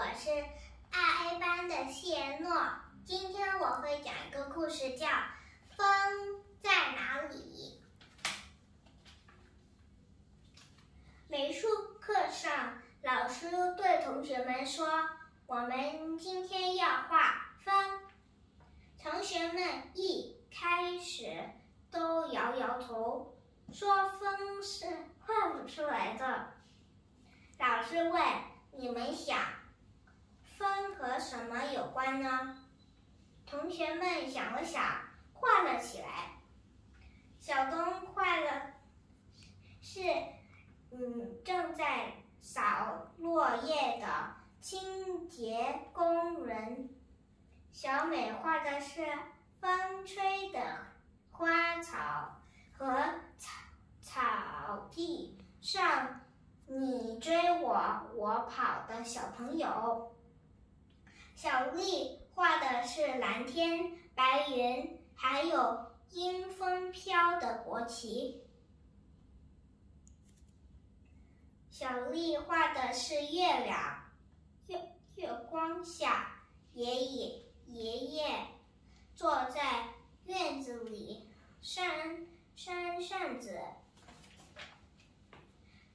我是二 A 班的谢诺。今天我会讲一个故事，叫《风在哪里》。美术课上，老师对同学们说：“我们今天要画风。”同学们一开始都摇摇头，说：“风是画不出来的。”老师问：“你们想，风和什么有关呢？”同学们想了想，画了起来。小东画了，是嗯正在扫落叶的清洁工人。小美画的是风吹的花草和草草地上。你追我，我跑的小朋友。小丽画的是蓝天、白云，还有迎风飘的国旗。小丽画的是月亮，月月光下，爷爷爷爷坐在院子里扇扇扇子。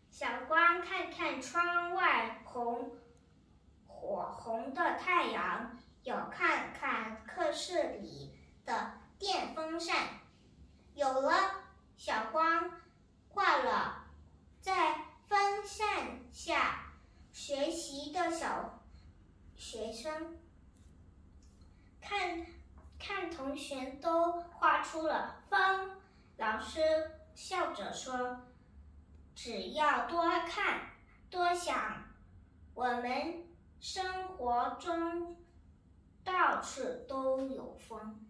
小光看看窗外红红的太阳，有看看课室里的电风扇，有了。小光画了在风扇下学习的小学生，看看同学都画出了风，老师笑着说。只要多看、多想，我们生国中到处都有风。